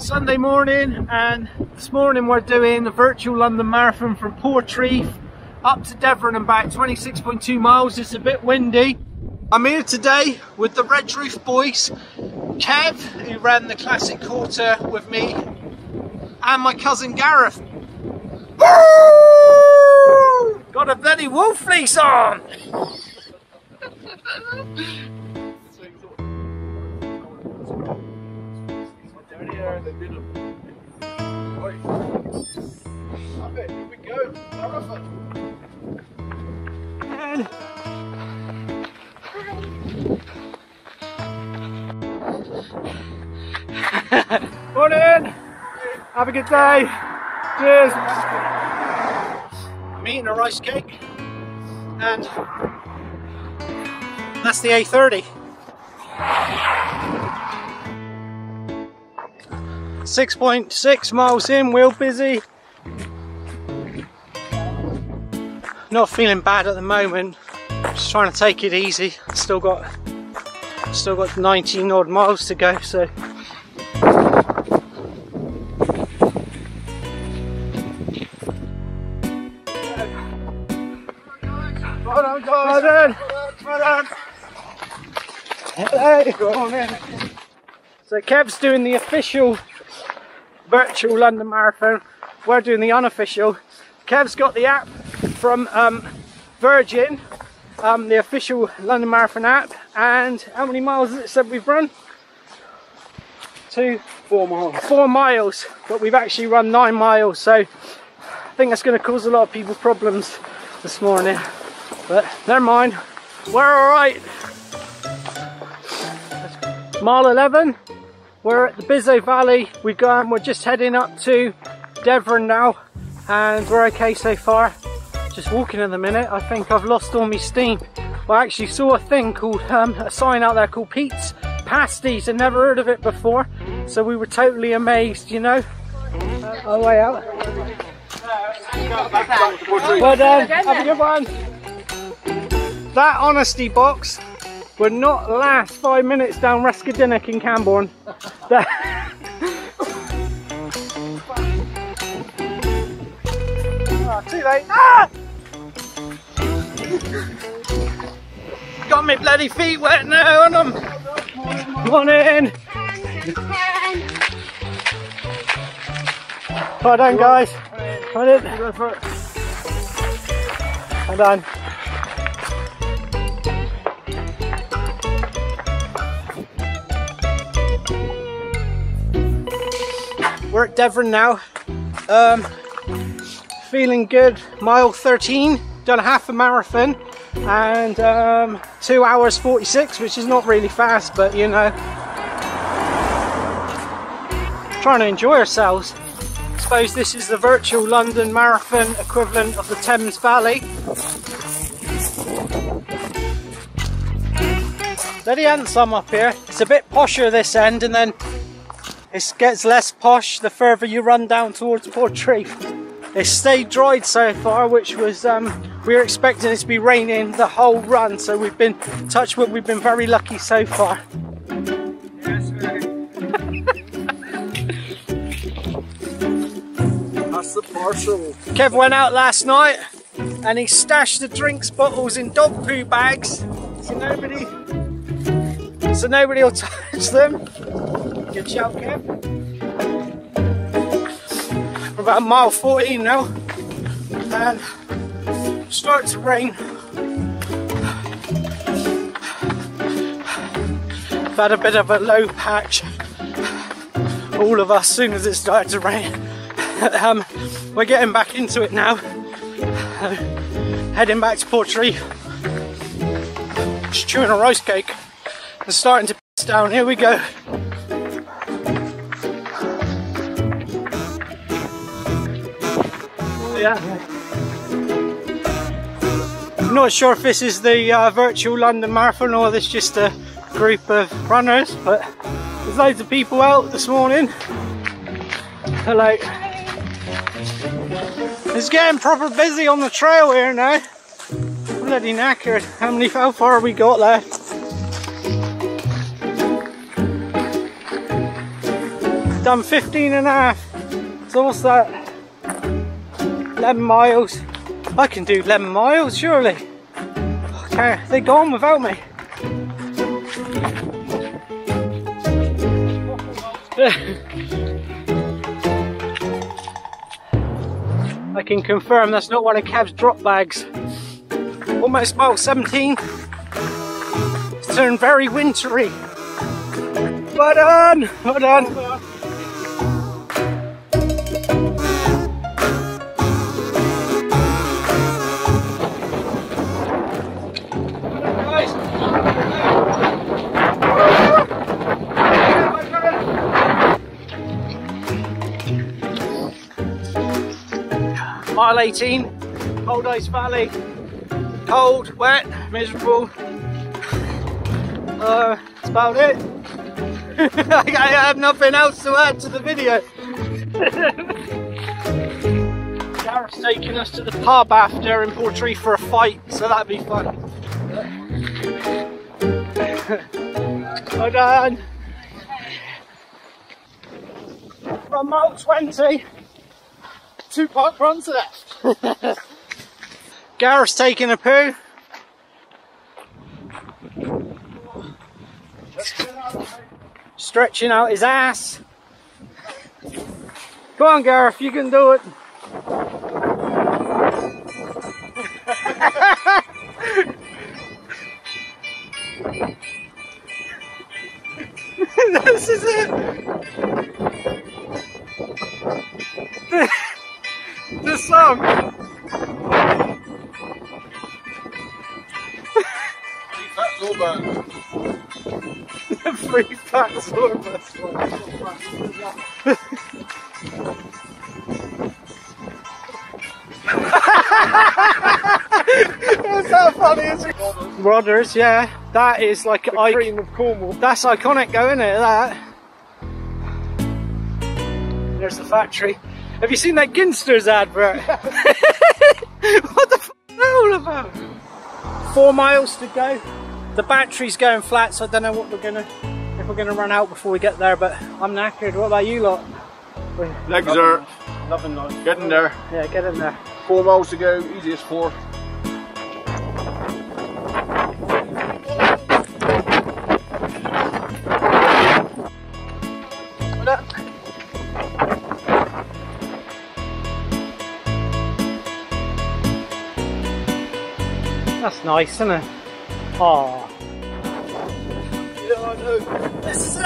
Sunday morning and this morning we're doing the virtual London Marathon from Portreath up to Devoran and back 26.2 miles. It's a bit windy. I'm here today with the Redruth boys, Kev who ran the classic quarter with me and my cousin Gareth. Got a bloody wolf fleece on! Morning! Have a good day! Cheers! I'm eating a rice cake and that's the A30. Six point six miles in, wheel busy. Not feeling bad at the moment. Just trying to take it easy. Still got still got 19 odd miles to go, so Well guys. Go on in. So Kev's doing the official virtual London Marathon. We're doing the unofficial. Kev's got the app from um, Virgin, um, the official London Marathon app. And how many miles has it said we've run? Two, Four miles. four miles, but we've actually run nine miles. So I think that's going to cause a lot of people problems this morning. But never mind, we're all right. Mile 11, we're at the Bissoe Valley. We go, we're just heading up to Devoran now, and we're okay so far. Just walking in the minute. I think I've lost all my steam. I actually saw a thing called um, a sign out there called Pete's Pasties. I'd never heard of it before, so we were totally amazed. You know. Uh, oh, way out. Well done. Have a good one. That honesty box would not last five minutes down Reskadinnick in Camborne. Ah, too late. Ah! Got me bloody feet wet now on them. Morning. Well done, guys. Well done. Well done. We're at Devoran now. Um, feeling good. Mile 13, done half a marathon and um, 2 hours 46, which is not really fast, but you know, trying to enjoy ourselves. I suppose this is the virtual London Marathon equivalent of the Thames Valley. Steady handsome up here. It's a bit posher this end and then it gets less posh the further you run down towards Portreath. It's stayed dried so far, which was um, we were expecting it to be raining the whole run. So we've been touch wood, we've been very lucky so far. That's the partial. Kev went out last night and he stashed the drinks bottles in dog poo bags, so nobody, so nobody will touch them. Good shout, Kev. We're about mile 14 now, and starting to rain. I've had a bit of a low patch. All of us, soon as it started to rain. um, we're getting back into it now. Heading back to Portreath. Just chewing a rice cake and starting to piss down. Here we go. Yeah. I'm not sure if this is the uh, virtual London Marathon or this just a group of runners, but there's loads of people out this morning. Hello. It's getting proper busy on the trail here now. Bloody knackered. How many? How far have we got left? Done 15 and a half. So what's that? 11 miles. I can do 11 miles, surely. Okay, they gone without me. I can confirm that's not one of Kev's drop bags. Almost mile 17. It's turned very wintry. Well done! Well done! Mile 18, Poldice Valley. Cold, wet, miserable. Uh, that's about it. I have nothing else to add to the video. Gareth's taking us to the pub after in Portreath for a fight, so that'd be fun. well done. From mile 20, two park runs left. Gareth's taking a poo. Stretching out his ass. Come on Gareth, you can do it. this is it. The song. Free fat that funny? Is it? Rodders, yeah. That is like The I- cream of Cornwall. That's iconic going isn't it? That. There's the factory. Have you seen that Ginsters advert? what the f is that all about? Four miles to go. The battery's going flat, so I don't know what we're gonna if we're gonna run out before we get there. But I'm knackered. What about you lot? Legs are loving nice. getting there. Yeah, get in there. Four miles to go, easiest four. That's nice, isn't it? Oh. Yeah, I know. This is it!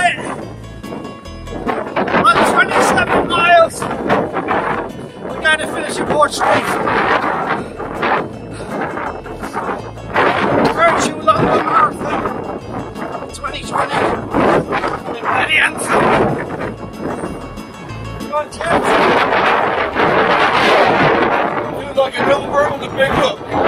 I'm 27 miles! We're going to finish at Portreath. Virtual London Marathon 2020 Brilliant! Come on, Jeff! Feel like a number on the big hook.